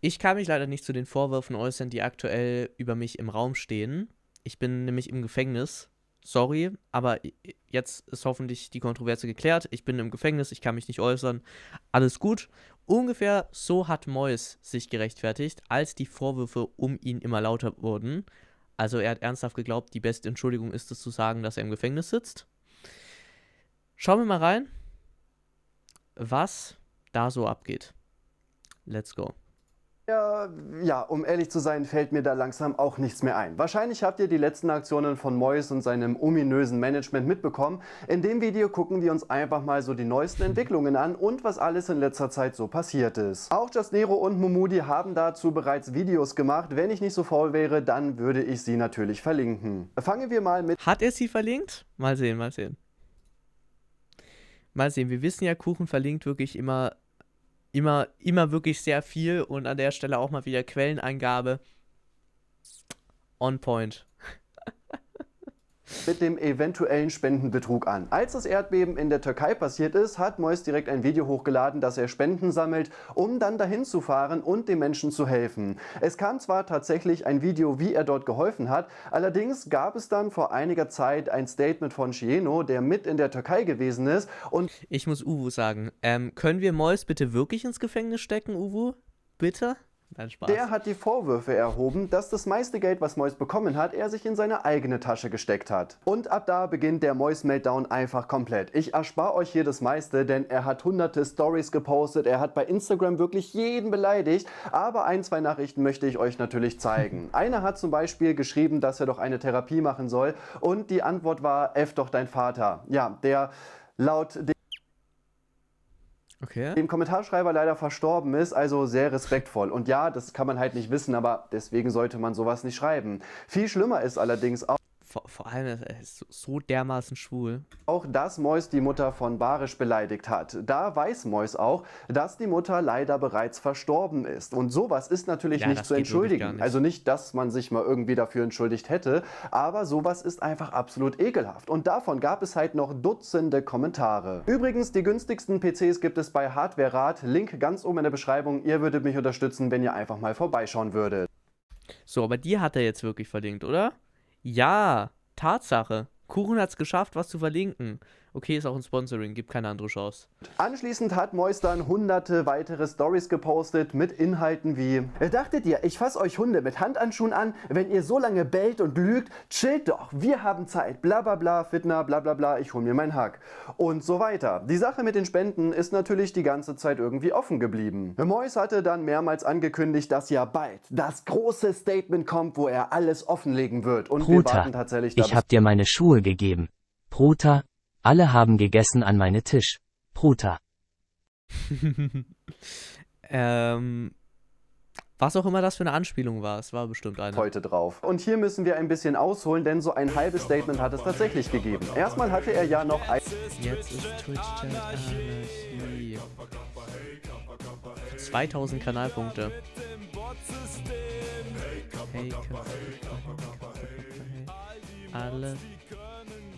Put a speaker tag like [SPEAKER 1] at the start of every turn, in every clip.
[SPEAKER 1] Ich kann mich leider nicht zu den Vorwürfen äußern, die aktuell über mich im Raum stehen. Ich bin nämlich im Gefängnis. Sorry, aber jetzt ist hoffentlich die Kontroverse geklärt. Ich bin im Gefängnis, ich kann mich nicht äußern. Alles gut. Ungefähr so hat Mois sich gerechtfertigt, als die Vorwürfe um ihn immer lauter wurden. Also er hat ernsthaft geglaubt, die beste Entschuldigung ist es zu sagen, dass er im Gefängnis sitzt. Schauen wir mal rein, was da so abgeht. Let's go.
[SPEAKER 2] Ja, um ehrlich zu sein, fällt mir da langsam auch nichts mehr ein. Wahrscheinlich habt ihr die letzten Aktionen von Mois und seinem ominösen Management mitbekommen. In dem Video gucken wir uns einfach mal so die neuesten Entwicklungen an und was alles in letzter Zeit so passiert ist. Auch Just Nero und Mumudi haben dazu bereits Videos gemacht. Wenn ich nicht so faul wäre, dann würde ich sie natürlich verlinken. Fangen wir mal mit...
[SPEAKER 1] Hat er sie verlinkt? Mal sehen, mal sehen. Mal sehen, wir wissen ja, Kuchen verlinkt wirklich immer immer, immer wirklich sehr viel und an der Stelle auch mal wieder Quellenangabe. On point
[SPEAKER 2] mit dem eventuellen Spendenbetrug an. Als das Erdbeben in der Türkei passiert ist, hat Mois direkt ein Video hochgeladen, dass er Spenden sammelt, um dann dahin zu fahren und den Menschen zu helfen. Es kam zwar tatsächlich ein Video, wie er dort geholfen hat, allerdings gab es dann vor einiger Zeit ein Statement von Cieno, der mit in der Türkei gewesen ist und
[SPEAKER 1] Ich muss Uwu sagen, ähm, können wir Mois bitte wirklich ins Gefängnis stecken, Uwu? Bitte?
[SPEAKER 2] Nein, Spaß. Der hat die Vorwürfe erhoben, dass das meiste Geld, was Mois bekommen hat, er sich in seine eigene Tasche gesteckt hat. Und ab da beginnt der Mois Meltdown einfach komplett. Ich erspare euch hier das meiste, denn er hat hunderte Stories gepostet, er hat bei Instagram wirklich jeden beleidigt, aber ein, zwei Nachrichten möchte ich euch natürlich zeigen. Einer hat zum Beispiel geschrieben, dass er doch eine Therapie machen soll und die Antwort war, F doch dein Vater. Ja, der laut dem okay. dem Kommentarschreiber leider verstorben ist, also sehr respektvoll. Und ja, das kann man halt nicht wissen, aber deswegen sollte man sowas nicht schreiben. Viel schlimmer ist allerdings auch,
[SPEAKER 1] vor, vor allem, er ist so dermaßen schwul.
[SPEAKER 2] Auch, dass Mois die Mutter von Barisch beleidigt hat. Da weiß Mois auch, dass die Mutter leider bereits verstorben ist. Und sowas ist natürlich ja, nicht zu entschuldigen. Nicht. Also nicht, dass man sich mal irgendwie dafür entschuldigt hätte, aber sowas ist einfach absolut ekelhaft. Und davon gab es halt noch Dutzende Kommentare. Übrigens, die günstigsten PCs gibt es bei Hardware Rat. Link ganz oben in der Beschreibung. Ihr würdet mich unterstützen, wenn ihr einfach mal vorbeischauen würdet.
[SPEAKER 1] So, aber die hat er jetzt wirklich verlinkt, oder? Ja, Tatsache. Kuchen hat es geschafft, was zu verlinken. Okay, ist auch ein Sponsoring, gibt keine andere Chance.
[SPEAKER 2] Anschließend hat Mois dann hunderte weitere Stories gepostet mit Inhalten wie Dachtet ihr, ich fasse euch Hunde mit Handanschuhen an, wenn ihr so lange bellt und lügt, chillt doch, wir haben Zeit, bla bla bla, Fitner, bla bla bla, ich hol mir meinen Hack. Und so weiter. Die Sache mit den Spenden ist natürlich die ganze Zeit irgendwie offen geblieben. Mois hatte dann mehrmals angekündigt, dass ja bald das große Statement kommt, wo er alles offenlegen wird. Und
[SPEAKER 3] Bruder, wir warten tatsächlich Ich hab dir meine Schuhe gegeben. Bruder, alle haben gegessen an meine Tisch. Pruta.
[SPEAKER 1] ähm, was auch immer das für eine Anspielung war, es war bestimmt eine.
[SPEAKER 2] Heute drauf. Und hier müssen wir ein bisschen ausholen, denn so ein halbes Statement hat es tatsächlich gegeben. Erstmal hatte er ja noch ein... Jetzt ist Twitch-Chat Anarchie.
[SPEAKER 1] 2000 Kanalpunkte. Hey,
[SPEAKER 2] alle in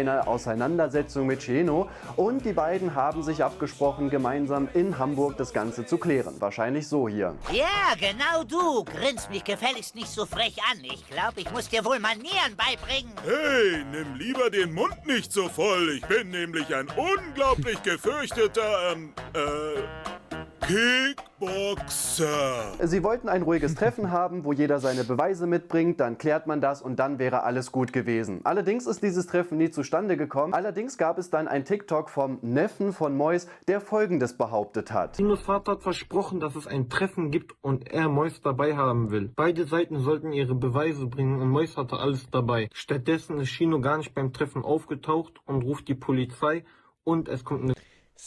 [SPEAKER 2] einer Auseinandersetzung mit Cheno und die beiden haben sich abgesprochen, gemeinsam in Hamburg das Ganze zu klären. Wahrscheinlich so hier.
[SPEAKER 4] Ja, genau du. Grinst mich gefälligst nicht so frech an. Ich glaube, ich muss dir wohl Manieren beibringen.
[SPEAKER 5] Hey, nimm lieber den Mund nicht so voll. Ich bin nämlich ein unglaublich gefürchteter, ähm, äh... Kickboxer.
[SPEAKER 2] Sie wollten ein ruhiges Treffen haben, wo jeder seine Beweise mitbringt, dann klärt man das und dann wäre alles gut gewesen. Allerdings ist dieses Treffen nie zustande gekommen. Allerdings gab es dann ein TikTok vom Neffen von Mois, der folgendes behauptet hat.
[SPEAKER 6] Sinos Vater hat versprochen, dass es ein Treffen gibt und er Mois dabei haben will. Beide Seiten sollten ihre Beweise bringen und Mois hatte alles dabei. Stattdessen ist Chino gar nicht beim Treffen aufgetaucht und ruft die Polizei und es kommt eine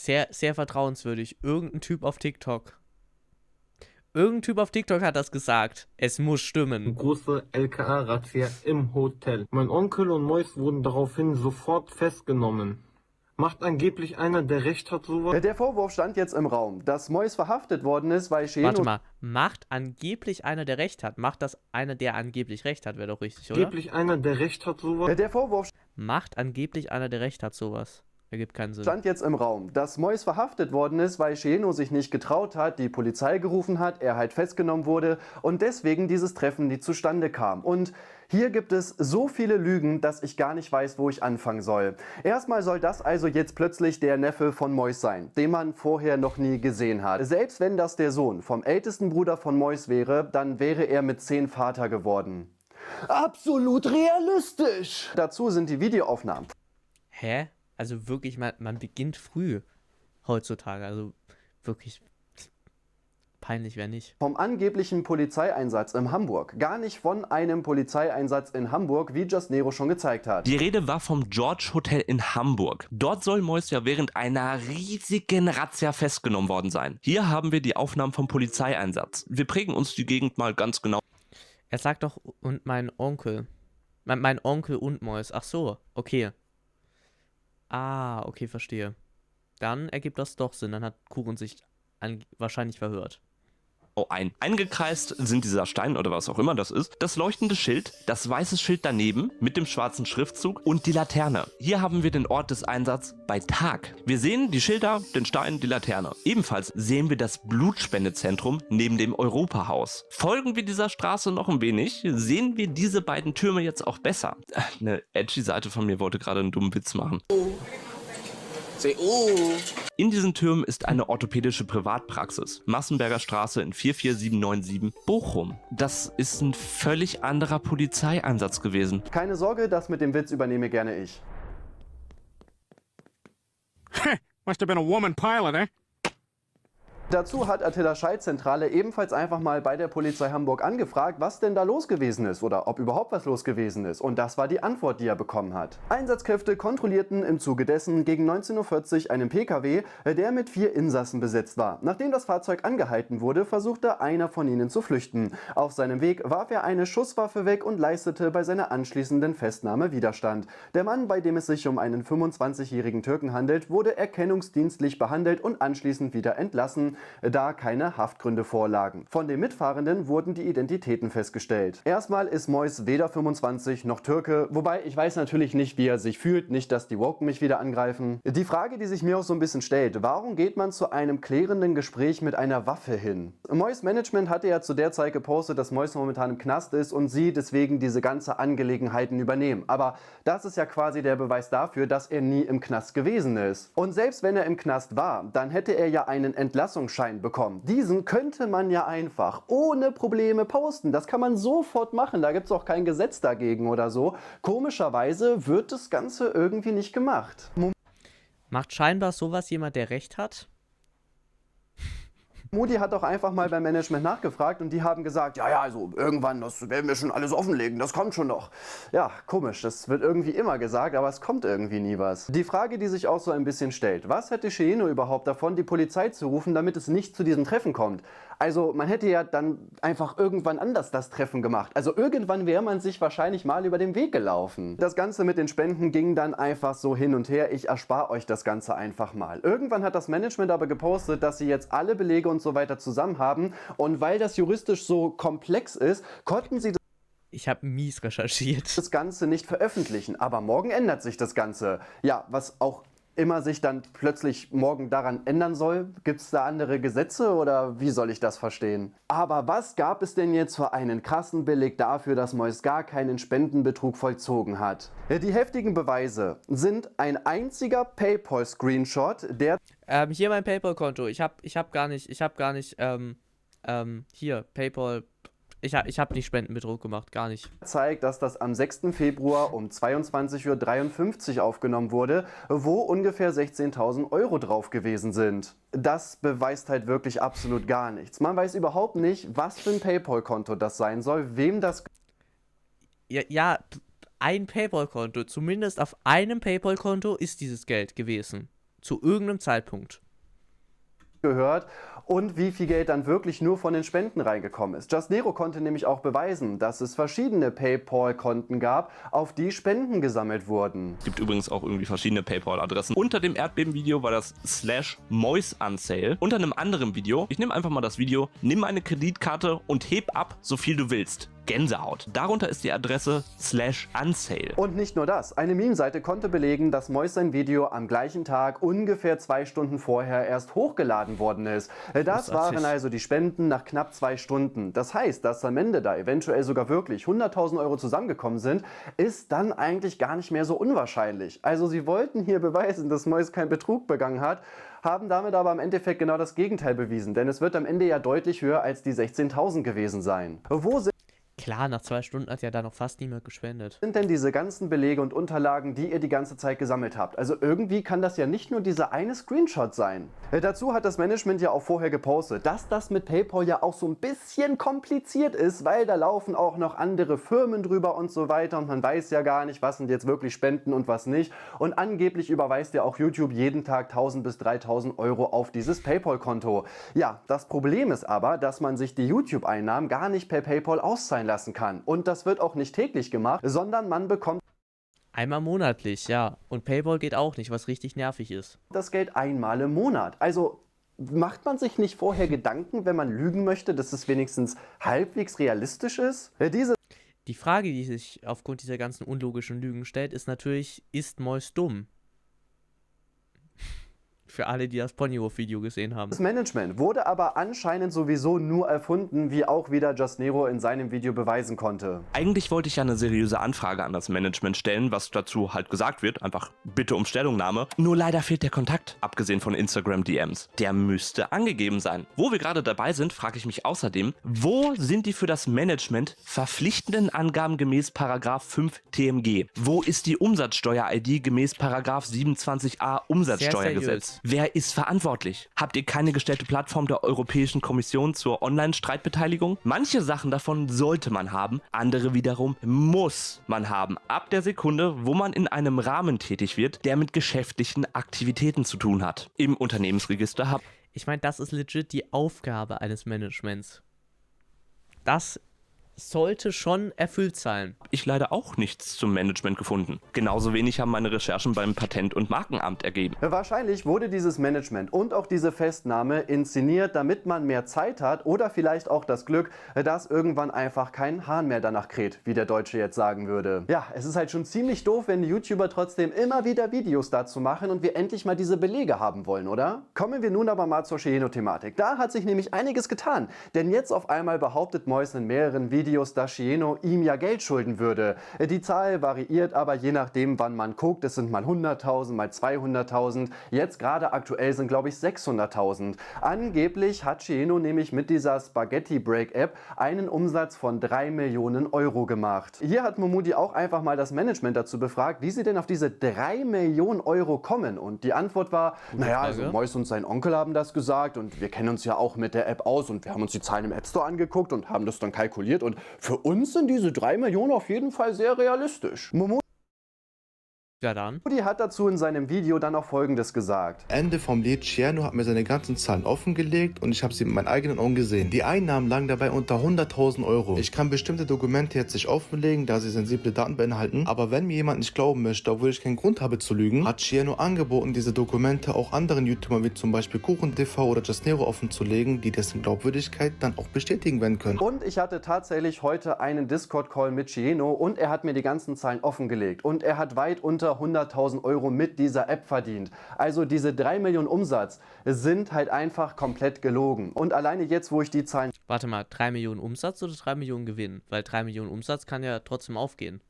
[SPEAKER 1] sehr, sehr vertrauenswürdig. Irgendein Typ auf TikTok. Irgendein Typ auf TikTok hat das gesagt. Es muss stimmen.
[SPEAKER 6] Große LKA-Razzia im Hotel. Mein Onkel und Mois wurden daraufhin sofort festgenommen. Macht angeblich einer, der Recht hat, sowas?
[SPEAKER 2] Der Vorwurf stand jetzt im Raum, dass Mois verhaftet worden ist, weil Sheno...
[SPEAKER 1] Warte mal, macht angeblich einer, der Recht hat? Macht das einer, der angeblich Recht hat, wäre doch richtig, oder?
[SPEAKER 6] Angeblich einer, der Recht hat, sowas?
[SPEAKER 2] Der Vorwurf...
[SPEAKER 1] Macht angeblich einer, der Recht hat, sowas? Ergibt keinen Sinn.
[SPEAKER 2] stand jetzt im Raum, dass Mois verhaftet worden ist, weil Cheno sich nicht getraut hat, die Polizei gerufen hat, er halt festgenommen wurde und deswegen dieses Treffen nie zustande kam. Und hier gibt es so viele Lügen, dass ich gar nicht weiß, wo ich anfangen soll. Erstmal soll das also jetzt plötzlich der Neffe von Mois sein, den man vorher noch nie gesehen hat. Selbst wenn das der Sohn vom ältesten Bruder von Mois wäre, dann wäre er mit 10 Vater geworden. Absolut realistisch! Dazu sind die Videoaufnahmen
[SPEAKER 1] Hä? Also wirklich, man, man beginnt früh heutzutage. Also wirklich peinlich wäre nicht.
[SPEAKER 2] vom angeblichen Polizeieinsatz in Hamburg. Gar nicht von einem Polizeieinsatz in Hamburg, wie Just Nero schon gezeigt hat.
[SPEAKER 7] Die Rede war vom George Hotel in Hamburg. Dort soll Mois ja während einer riesigen Razzia festgenommen worden sein. Hier haben wir die Aufnahmen vom Polizeieinsatz. Wir prägen uns die Gegend mal ganz genau
[SPEAKER 1] Er sagt doch, und mein Onkel. Mein, mein Onkel und Mois. Ach so, okay. Ah, okay, verstehe. Dann ergibt das doch Sinn. Dann hat Kuchen sich wahrscheinlich verhört.
[SPEAKER 7] Ein. Eingekreist sind dieser Stein oder was auch immer das ist, das leuchtende Schild, das weiße Schild daneben mit dem schwarzen Schriftzug und die Laterne. Hier haben wir den Ort des Einsatzes bei Tag. Wir sehen die Schilder, den Stein, die Laterne. Ebenfalls sehen wir das Blutspendezentrum neben dem Europahaus. Folgen wir dieser Straße noch ein wenig, sehen wir diese beiden Türme jetzt auch besser. Äh, Eine edgy Seite von mir wollte gerade einen dummen Witz machen. In diesen Türmen ist eine orthopädische Privatpraxis. Massenberger Straße in 44797 Bochum. Das ist ein völlig anderer Polizeieinsatz gewesen.
[SPEAKER 2] Keine Sorge, das mit dem Witz übernehme gerne ich.
[SPEAKER 8] Must have been a woman pilot, eh?
[SPEAKER 2] Dazu hat Attila Scheid-Zentrale ebenfalls einfach mal bei der Polizei Hamburg angefragt, was denn da los gewesen ist oder ob überhaupt was los gewesen ist. Und das war die Antwort, die er bekommen hat. Einsatzkräfte kontrollierten im Zuge dessen gegen 19.40 Uhr einen Pkw, der mit vier Insassen besetzt war. Nachdem das Fahrzeug angehalten wurde, versuchte einer von ihnen zu flüchten. Auf seinem Weg warf er eine Schusswaffe weg und leistete bei seiner anschließenden Festnahme Widerstand. Der Mann, bei dem es sich um einen 25-jährigen Türken handelt, wurde erkennungsdienstlich behandelt und anschließend wieder entlassen, da keine Haftgründe vorlagen. Von den Mitfahrenden wurden die Identitäten festgestellt. Erstmal ist Mois weder 25 noch Türke, wobei ich weiß natürlich nicht, wie er sich fühlt, nicht, dass die Woken mich wieder angreifen. Die Frage, die sich mir auch so ein bisschen stellt, warum geht man zu einem klärenden Gespräch mit einer Waffe hin? Mois Management hatte ja zu der Zeit gepostet, dass Mois momentan im Knast ist und sie deswegen diese ganze Angelegenheiten übernehmen. Aber das ist ja quasi der Beweis dafür, dass er nie im Knast gewesen ist. Und selbst wenn er im Knast war, dann hätte er ja einen Entlassungsschein bekommen. Diesen könnte man ja einfach ohne Probleme posten. Das kann man sofort machen. Da gibt es auch kein Gesetz dagegen oder so. Komischerweise wird das Ganze irgendwie nicht gemacht.
[SPEAKER 1] Macht scheinbar sowas jemand, der Recht hat?
[SPEAKER 2] Moody hat doch einfach mal beim Management nachgefragt und die haben gesagt, ja, ja, also irgendwann, das werden wir schon alles offenlegen, das kommt schon noch. Ja, komisch, das wird irgendwie immer gesagt, aber es kommt irgendwie nie was. Die Frage, die sich auch so ein bisschen stellt, was hätte Sheino überhaupt davon, die Polizei zu rufen, damit es nicht zu diesem Treffen kommt? Also man hätte ja dann einfach irgendwann anders das Treffen gemacht. Also irgendwann wäre man sich wahrscheinlich mal über den Weg gelaufen. Das Ganze mit den Spenden ging dann einfach so hin und her. Ich erspare euch das Ganze einfach mal. Irgendwann hat das Management aber gepostet, dass sie jetzt alle Belege und so weiter zusammen haben. Und weil das juristisch so komplex ist, konnten sie
[SPEAKER 1] Ich habe mies recherchiert.
[SPEAKER 2] das Ganze nicht veröffentlichen. Aber morgen ändert sich das Ganze. Ja, was auch immer sich dann plötzlich morgen daran ändern soll? Gibt es da andere Gesetze oder wie soll ich das verstehen? Aber was gab es denn jetzt für einen krassen Beleg dafür, dass Mois gar keinen Spendenbetrug vollzogen hat? Die heftigen Beweise sind ein einziger PayPal-Screenshot, der
[SPEAKER 1] Ähm, hier mein PayPal-Konto. Ich hab, ich hab gar nicht, ich hab gar nicht, ähm, ähm, hier, PayPal. Ich hab, ich hab nicht Spendenbetrug gemacht, gar nicht.
[SPEAKER 2] zeigt, dass das am 6. Februar um 22.53 Uhr aufgenommen wurde, wo ungefähr 16.000 Euro drauf gewesen sind. Das beweist halt wirklich absolut gar nichts. Man weiß überhaupt nicht, was für ein PayPal-Konto das sein soll, wem das
[SPEAKER 1] Ja, ja ein PayPal-Konto. Zumindest auf einem PayPal-Konto ist dieses Geld gewesen. Zu irgendeinem Zeitpunkt.
[SPEAKER 2] Gehört und wie viel Geld dann wirklich nur von den Spenden reingekommen ist. Just Nero konnte nämlich auch beweisen, dass es verschiedene PayPal-Konten gab, auf die Spenden gesammelt wurden.
[SPEAKER 7] Es gibt übrigens auch irgendwie verschiedene PayPal-Adressen. Unter dem Erdbeben-Video war das slash Mois Unsale. Unter einem anderen Video, ich nehme einfach mal das Video, nimm eine Kreditkarte und heb ab, so viel du willst. Gänsehaut. Darunter ist die Adresse slash unsale.
[SPEAKER 2] Und nicht nur das. Eine Meme-Seite konnte belegen, dass Mois sein Video am gleichen Tag ungefähr zwei Stunden vorher erst hochgeladen worden ist. Das
[SPEAKER 1] Großartig.
[SPEAKER 2] waren also die Spenden nach knapp zwei Stunden. Das heißt, dass am Ende da eventuell sogar wirklich 100.000 Euro zusammengekommen sind, ist dann eigentlich gar nicht mehr so unwahrscheinlich. Also sie wollten hier beweisen, dass Mois keinen Betrug begangen hat, haben damit aber im Endeffekt genau das Gegenteil bewiesen. Denn es wird am Ende ja deutlich höher als die 16.000 gewesen sein. Wo sind
[SPEAKER 1] Klar, nach zwei Stunden hat ja da noch fast niemand gespendet.
[SPEAKER 2] sind denn diese ganzen Belege und Unterlagen, die ihr die ganze Zeit gesammelt habt? Also irgendwie kann das ja nicht nur dieser eine Screenshot sein. Äh, dazu hat das Management ja auch vorher gepostet, dass das mit PayPal ja auch so ein bisschen kompliziert ist, weil da laufen auch noch andere Firmen drüber und so weiter und man weiß ja gar nicht, was sind jetzt wirklich Spenden und was nicht. Und angeblich überweist ja auch YouTube jeden Tag 1000 bis 3000 Euro auf dieses PayPal-Konto. Ja, das Problem ist aber, dass man sich die YouTube-Einnahmen gar nicht per PayPal auszahlen lassen kann. Und das wird auch nicht täglich gemacht, sondern man bekommt
[SPEAKER 1] Einmal monatlich, ja. Und Paywall geht auch nicht, was richtig nervig ist.
[SPEAKER 2] das Geld einmal im Monat. Also macht man sich nicht vorher Gedanken, wenn man lügen möchte, dass es wenigstens halbwegs realistisch ist? Äh, Diese
[SPEAKER 1] Die Frage, die sich aufgrund dieser ganzen unlogischen Lügen stellt, ist natürlich, ist Mois dumm? Für alle, die das Ponyhof-Video gesehen haben.
[SPEAKER 2] Das Management wurde aber anscheinend sowieso nur erfunden, wie auch wieder Just Nero in seinem Video beweisen konnte.
[SPEAKER 7] Eigentlich wollte ich ja eine seriöse Anfrage an das Management stellen, was dazu halt gesagt wird. Einfach Bitte um Stellungnahme. Nur leider fehlt der Kontakt, abgesehen von Instagram DMs. Der müsste angegeben sein. Wo wir gerade dabei sind, frage ich mich außerdem, wo sind die für das Management verpflichtenden Angaben gemäß Paragraph 5 TMG? Wo ist die Umsatzsteuer-ID gemäß Paragraph 27a Umsatzsteuergesetz? Wer ist verantwortlich? Habt ihr keine gestellte Plattform der Europäischen Kommission zur Online-Streitbeteiligung? Manche Sachen davon sollte man haben, andere wiederum muss man haben. Ab der Sekunde, wo man in einem Rahmen tätig wird, der mit geschäftlichen Aktivitäten zu tun hat. Im Unternehmensregister habt
[SPEAKER 1] Ich meine, das ist legit die Aufgabe eines Managements. Das sollte schon erfüllt sein.
[SPEAKER 7] ich leider auch nichts zum Management gefunden. Genauso wenig haben meine Recherchen beim Patent- und Markenamt ergeben.
[SPEAKER 2] Wahrscheinlich wurde dieses Management und auch diese Festnahme inszeniert, damit man mehr Zeit hat oder vielleicht auch das Glück, dass irgendwann einfach kein Hahn mehr danach kräht, wie der Deutsche jetzt sagen würde. Ja, es ist halt schon ziemlich doof, wenn die YouTuber trotzdem immer wieder Videos dazu machen und wir endlich mal diese Belege haben wollen, oder? Kommen wir nun aber mal zur Shieno-Thematik. Da hat sich nämlich einiges getan, denn jetzt auf einmal behauptet Mois in mehreren Videos, dass Shieno ihm ja Geld schulden würde. Die Zahl variiert aber je nachdem, wann man guckt. Es sind mal 100.000, mal 200.000. Jetzt gerade aktuell sind, glaube ich, 600.000. Angeblich hat Shieno nämlich mit dieser Spaghetti Break App einen Umsatz von 3 Millionen Euro gemacht. Hier hat Momudi auch einfach mal das Management dazu befragt, wie sie denn auf diese 3 Millionen Euro kommen. Und die Antwort war, naja, also. Mois und sein Onkel haben das gesagt und wir kennen uns ja auch mit der App aus und wir haben uns die Zahlen im App Store angeguckt und haben das dann kalkuliert und für uns sind diese 3 Millionen auf jeden Fall sehr realistisch. Momudi
[SPEAKER 1] Ja, dann.
[SPEAKER 2] hat dazu in seinem Video dann auch folgendes gesagt.
[SPEAKER 9] Ende vom Lied Ciano hat mir seine ganzen Zahlen offengelegt und ich habe sie mit meinen eigenen Augen gesehen. Die Einnahmen lagen dabei unter 100.000 Euro. Ich kann bestimmte Dokumente jetzt nicht offenlegen, da sie sensible Daten beinhalten, aber wenn mir jemand nicht glauben möchte, obwohl ich keinen Grund habe zu lügen, hat Ciano angeboten, diese Dokumente auch anderen YouTubern wie zum Beispiel KuchenTV oder Just Nero offenzulegen, die dessen Glaubwürdigkeit dann auch bestätigen werden können.
[SPEAKER 2] Und ich hatte tatsächlich heute einen Discord-Call mit Chieno und er hat mir die ganzen Zahlen offengelegt. Und er hat weit unter 100.000 Euro mit dieser App verdient. Also diese 3 Millionen Umsatz sind halt einfach komplett gelogen. Und alleine jetzt, wo ich die Zahlen
[SPEAKER 1] Warte mal, 3 Millionen Umsatz oder 3 Millionen Gewinn? Weil 3 Millionen Umsatz kann ja trotzdem aufgehen.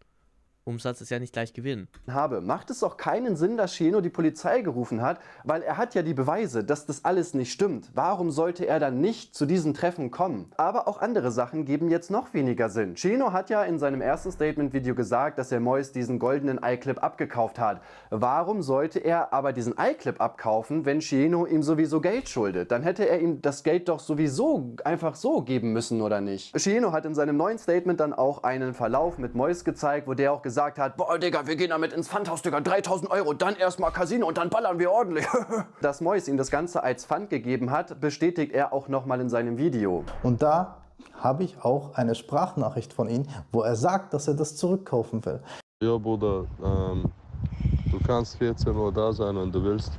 [SPEAKER 1] Umsatz ist ja nicht gleich Gewinn.
[SPEAKER 2] habe, macht es doch keinen Sinn, dass Cheno die Polizei gerufen hat, weil er hat ja die Beweise, dass das alles nicht stimmt. Warum sollte er dann nicht zu diesem Treffen kommen? Aber auch andere Sachen geben jetzt noch weniger Sinn. Cheno hat ja in seinem ersten Statement-Video gesagt, dass er Mois diesen goldenen iClip abgekauft hat. Warum sollte er aber diesen iClip abkaufen, wenn Cheno ihm sowieso Geld schuldet? Dann hätte er ihm das Geld doch sowieso einfach so geben müssen, oder nicht? Cheno hat in seinem neuen Statement dann auch einen Verlauf mit Mois gezeigt, wo der auch gesagt hat, boah Digga, wir gehen damit ins Pfandhaus, Digga, 3000 Euro, dann erstmal Casino und dann ballern wir ordentlich. Dass Mois ihm das Ganze als Pfand gegeben hat, bestätigt er auch nochmal in seinem Video.
[SPEAKER 10] Und da habe ich auch eine Sprachnachricht von ihm, wo er sagt, dass er das zurückkaufen will.
[SPEAKER 11] Ja, Bruder, ähm, du kannst 14 Uhr da sein, wenn du willst.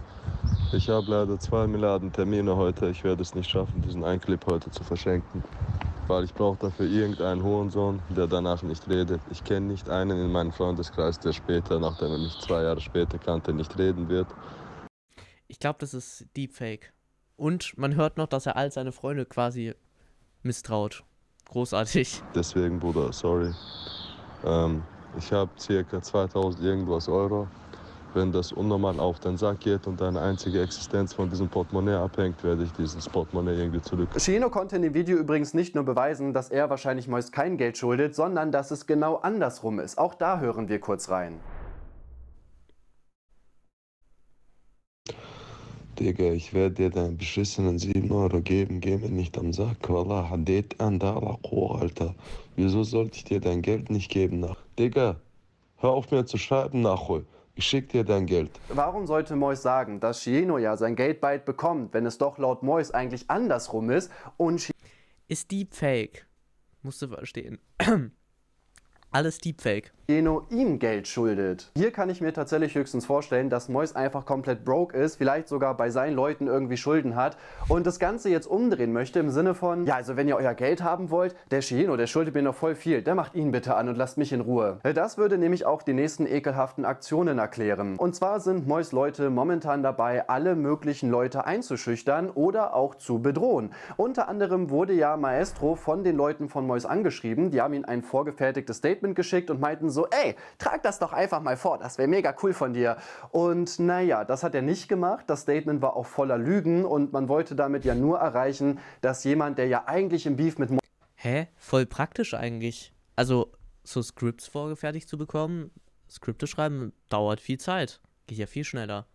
[SPEAKER 11] Ich habe leider 2 Milliarden Termine heute. Ich werde es nicht schaffen, diesen einen Clip heute zu verschenken. Weil ich brauche dafür irgendeinen Hurensohn, der danach nicht redet. Ich kenne nicht einen in meinem Freundeskreis, der später, nachdem er mich zwei Jahre später kannte, nicht reden wird.
[SPEAKER 1] Ich glaube, das ist Deepfake. Und man hört noch, dass er all seine Freunde quasi misstraut. Großartig.
[SPEAKER 11] Deswegen, Bruder, sorry. Ähm, ich habe circa 2000 irgendwas Euro. Wenn das unnormal auf den Sack geht und deine einzige Existenz von diesem Portemonnaie abhängt, werde ich dieses Portemonnaie irgendwie zurück.
[SPEAKER 2] Shino konnte in dem Video übrigens nicht nur beweisen, dass er wahrscheinlich Mois kein Geld schuldet, sondern dass es genau andersrum ist. Auch da hören wir kurz rein.
[SPEAKER 11] Digga, ich werde dir deinen beschissenen 7 Euro geben, geh mir nicht am Sack. Wallah, hadet an da Alter. Wieso sollte ich dir dein Geld nicht geben? Nach? Digga, hör auf mir zu schreiben, Nachhol. Ich schick dir dein Geld.
[SPEAKER 2] Warum sollte Mois sagen, dass Shieno ja sein Geld bald bekommt, wenn es doch laut Mois eigentlich andersrum ist und Shi
[SPEAKER 1] Ist Deepfake. Musst du verstehen. Alles Deepfake.
[SPEAKER 2] Geno ihm Geld schuldet. Hier kann ich mir tatsächlich höchstens vorstellen, dass Mois einfach komplett broke ist, vielleicht sogar bei seinen Leuten irgendwie Schulden hat und das Ganze jetzt umdrehen möchte im Sinne von, ja, also wenn ihr euer Geld haben wollt, der Shieno, der schuldet mir noch voll viel, der macht ihn bitte an und lasst mich in Ruhe. Das würde nämlich auch die nächsten ekelhaften Aktionen erklären. Und zwar sind Mois Leute momentan dabei, alle möglichen Leute einzuschüchtern oder auch zu bedrohen. Unter anderem wurde ja Maestro von den Leuten von Mois angeschrieben, die haben ihm ein vorgefertigtes Statement geschickt und meinten so, ey, trag das doch einfach mal vor, das wäre mega cool von dir. Und naja, das hat er nicht gemacht. Das Statement war auch voller Lügen und man wollte damit ja nur erreichen, dass jemand, der ja eigentlich im Beef mit
[SPEAKER 1] Hä? Voll praktisch eigentlich. Also, so Scripts vorgefertigt zu bekommen, Skripte schreiben, dauert viel Zeit. Geht ja viel schneller.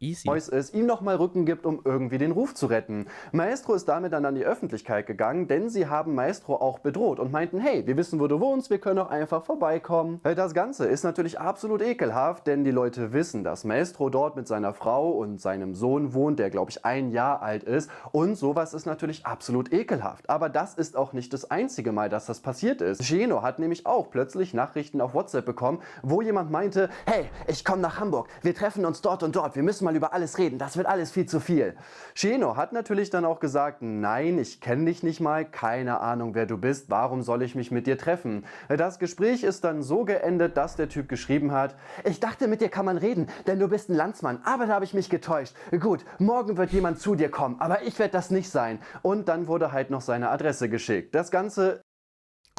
[SPEAKER 1] Easy.
[SPEAKER 2] Mois ihm nochmal Rücken gibt, um irgendwie den Ruf zu retten. Maestro ist damit dann an die Öffentlichkeit gegangen, denn sie haben Maestro auch bedroht und meinten, hey, wir wissen, wo du wohnst, wir können auch einfach vorbeikommen. Das Ganze ist natürlich absolut ekelhaft, denn die Leute wissen, dass Maestro dort mit seiner Frau und seinem Sohn wohnt, der glaube ich ein Jahr alt ist und sowas ist natürlich absolut ekelhaft. Aber das ist auch nicht das einzige Mal, dass das passiert ist. Geno hat nämlich auch plötzlich Nachrichten auf WhatsApp bekommen, wo jemand meinte, hey, ich komme nach Hamburg, wir treffen uns dort und dort, wir müssen mal über alles reden, das wird alles viel zu viel. Sheno hat natürlich dann auch gesagt, nein, ich kenne dich nicht mal, keine Ahnung, wer du bist, warum soll ich mich mit dir treffen? Das Gespräch ist dann so geendet, dass der Typ geschrieben hat, ich dachte, mit dir kann man reden, denn du bist ein Landsmann, aber da habe ich mich getäuscht. Gut, morgen wird jemand zu dir kommen, aber ich werde das nicht sein. Und dann wurde halt noch seine Adresse geschickt. Das Ganze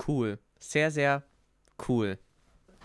[SPEAKER 1] Cool. Sehr, sehr cool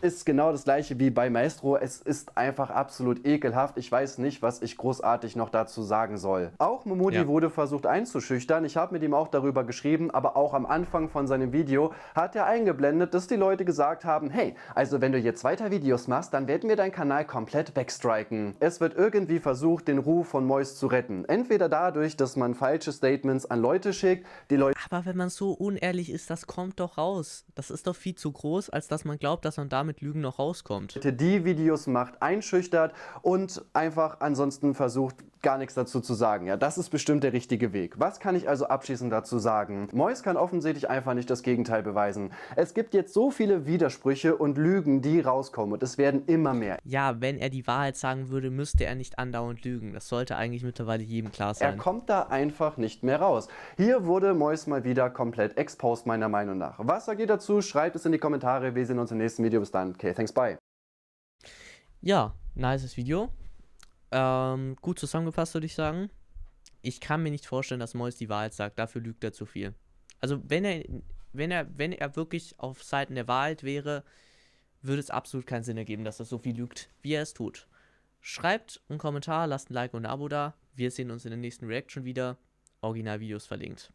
[SPEAKER 2] ist genau das gleiche wie bei Maestro. Es ist einfach absolut ekelhaft. Ich weiß nicht, was ich großartig noch dazu sagen soll. Auch Momodi ja. wurde versucht einzuschüchtern. Ich habe mit ihm auch darüber geschrieben, aber auch am Anfang von seinem Video hat er eingeblendet, dass die Leute gesagt haben, hey, also wenn du jetzt weiter Videos machst, dann werden wir deinen Kanal komplett wegstriken. Es wird irgendwie versucht, den Ruf von Mois zu retten. Entweder dadurch, dass man falsche Statements an Leute schickt, die Leute...
[SPEAKER 1] Aber wenn man so unehrlich ist, das kommt doch raus. Das ist doch viel zu groß, als dass man glaubt, dass man damit mit Lügen noch rauskommt.
[SPEAKER 2] Die Videos macht, einschüchtert und einfach ansonsten versucht, gar nichts dazu zu sagen. Ja, das ist bestimmt der richtige Weg. Was kann ich also abschließend dazu sagen? Mois kann offensichtlich einfach nicht das Gegenteil beweisen. Es gibt jetzt so viele Widersprüche und Lügen, die rauskommen und es werden immer mehr.
[SPEAKER 1] Ja, wenn er die Wahrheit sagen würde, müsste er nicht andauernd lügen. Das sollte eigentlich mittlerweile jedem klar sein.
[SPEAKER 2] Er kommt da einfach nicht mehr raus. Hier wurde Mois mal wieder komplett exposed, meiner Meinung nach. Was sagt ihr dazu? Schreibt es in die Kommentare. Wir sehen uns im nächsten Video. Bis dann. Okay, thanks, bye.
[SPEAKER 1] Ja, nices Video. Ähm, gut zusammengefasst, würde ich sagen. Ich kann mir nicht vorstellen, dass Mois die Wahrheit sagt. Dafür lügt er zu viel. Also, wenn er, wenn er, wenn er wirklich auf Seiten der Wahrheit wäre, würde es absolut keinen Sinn ergeben, dass er so viel lügt, wie er es tut. Schreibt einen Kommentar, lasst ein Like und ein Abo da. Wir sehen uns in der nächsten Reaction wieder. Originalvideos verlinkt.